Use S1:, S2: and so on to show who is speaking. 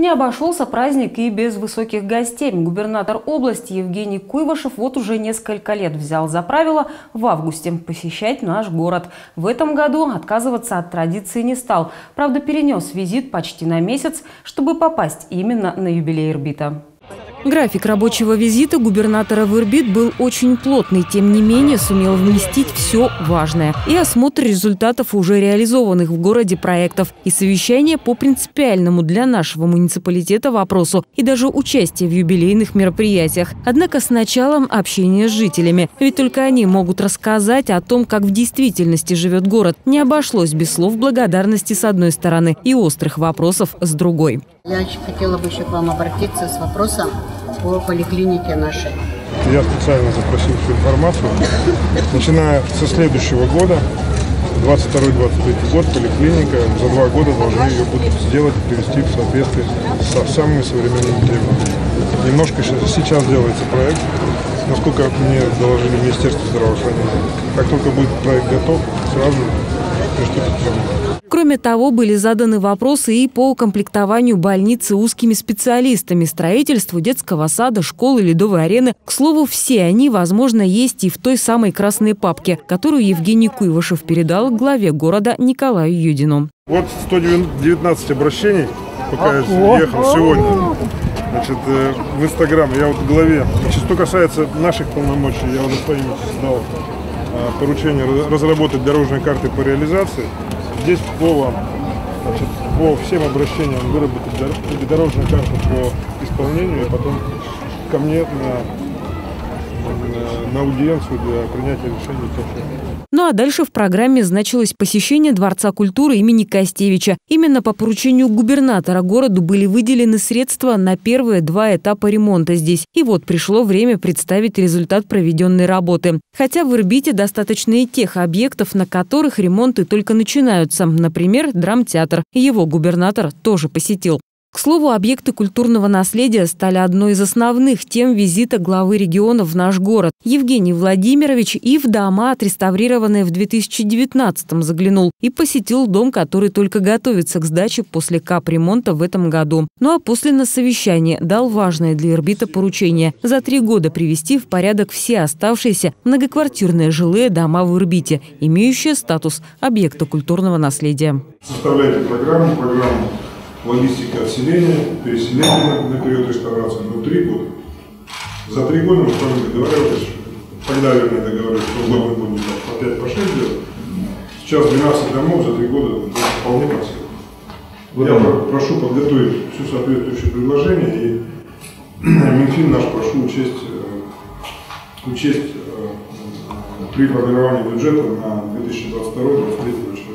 S1: Не обошелся праздник и без высоких гостей. Губернатор области Евгений Куйвашев вот уже несколько лет взял за правило в августе посещать наш город. В этом году отказываться от традиции не стал. Правда, перенес визит почти на месяц, чтобы попасть именно на юбилей Ирбита.
S2: График рабочего визита губернатора в Ирбит был очень плотный, тем не менее сумел вместить все важное. И осмотр результатов уже реализованных в городе проектов, и совещание по принципиальному для нашего муниципалитета вопросу, и даже участие в юбилейных мероприятиях. Однако с началом общения с жителями. Ведь только они могут рассказать о том, как в действительности живет город. Не обошлось без слов благодарности с одной стороны и острых вопросов с другой.
S3: Я хотела бы еще к вам обратиться с вопросом по поликлинике нашей.
S4: Я специально запросил всю информацию. Начиная со следующего года, 22-23 год, поликлиника за два года должны ее будут сделать и привести в соответствие со самыми современными требованиями. Немножко сейчас делается проект, насколько мне доложили Министерство здравоохранения. Как только будет проект готов, сразу приступит к работе.
S2: Кроме того, были заданы вопросы и по укомплектованию больницы узкими специалистами, строительству детского сада, школы, ледовой арены. К слову, все они, возможно, есть и в той самой красной папке, которую Евгений Куйвашев передал главе города Николаю Юдину.
S4: Вот 119 обращений, пока я ехал сегодня. Значит, э, в Инстаграм я вот главе. Значит, что касается наших полномочий, я вот своим дал э, поручение разработать дорожные карты по реализации. Здесь по, значит, по всем обращениям выработать дорожную карту по исполнению и потом ко мне на, на аудиенцию для принятия решений.
S2: Ну а дальше в программе значилось посещение Дворца культуры имени Костевича. Именно по поручению губернатора городу были выделены средства на первые два этапа ремонта здесь. И вот пришло время представить результат проведенной работы. Хотя в Ирбите достаточно и тех объектов, на которых ремонты только начинаются. Например, драмтеатр. Его губернатор тоже посетил. К слову, объекты культурного наследия стали одной из основных тем визита главы региона в наш город. Евгений Владимирович и в дома, отреставрированные в 2019-м, заглянул и посетил дом, который только готовится к сдаче после капремонта в этом году. Ну а после на совещание дал важное для Ирбита поручение – за три года привести в порядок все оставшиеся многоквартирные жилые дома в Ирбите, имеющие статус объекта культурного наследия.
S4: Составляйте программу, программу логистика отселения, переселения на период реставрации, ну, три года. За три года мы с вами договаривались, тогда, вернее, договорились, что мы будем по 5 по 6 делать. Сейчас 12 домов за три года вполне по Я прошу подготовить все соответствующие предложения и Минфин наш прошу учесть, э, учесть э, при формировании бюджета на 2022-2023 год.